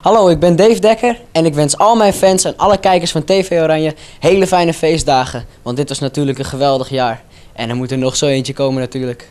Hallo, ik ben Dave Dekker en ik wens al mijn fans en alle kijkers van TV Oranje hele fijne feestdagen. Want dit was natuurlijk een geweldig jaar. En er moet er nog zo eentje komen natuurlijk.